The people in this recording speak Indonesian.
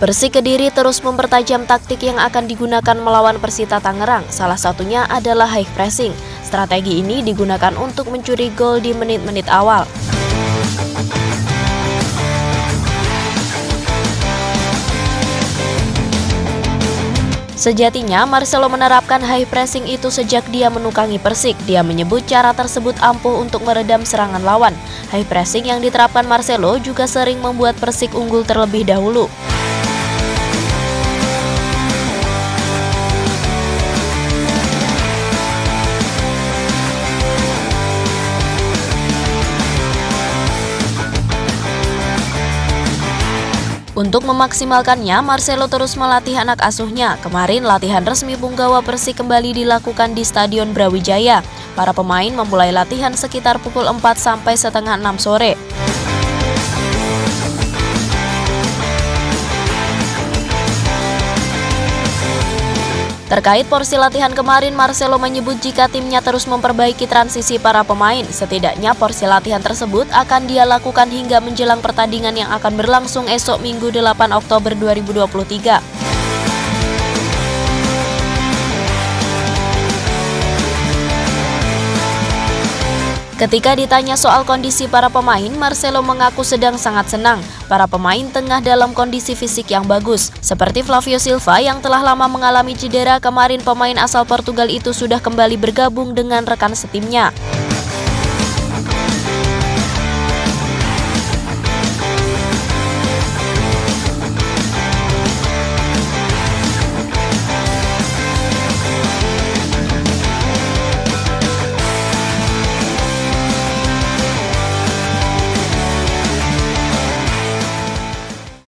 Persi Kediri terus mempertajam taktik yang akan digunakan melawan Persita Tangerang, salah satunya adalah high pressing. Strategi ini digunakan untuk mencuri gol di menit-menit awal. Sejatinya, Marcelo menerapkan high pressing itu sejak dia menukangi Persik. Dia menyebut cara tersebut ampuh untuk meredam serangan lawan. High pressing yang diterapkan Marcelo juga sering membuat Persik unggul terlebih dahulu. Untuk memaksimalkannya, Marcelo terus melatih anak asuhnya. Kemarin latihan resmi Punggawa Persik kembali dilakukan di Stadion Brawijaya. Para pemain memulai latihan sekitar pukul 4 sampai setengah 6 sore. Terkait porsi latihan kemarin, Marcelo menyebut jika timnya terus memperbaiki transisi para pemain, setidaknya porsi latihan tersebut akan dia lakukan hingga menjelang pertandingan yang akan berlangsung esok Minggu 8 Oktober 2023. Ketika ditanya soal kondisi para pemain, Marcelo mengaku sedang sangat senang. Para pemain tengah dalam kondisi fisik yang bagus. Seperti Flavio Silva yang telah lama mengalami cedera, kemarin pemain asal Portugal itu sudah kembali bergabung dengan rekan setimnya.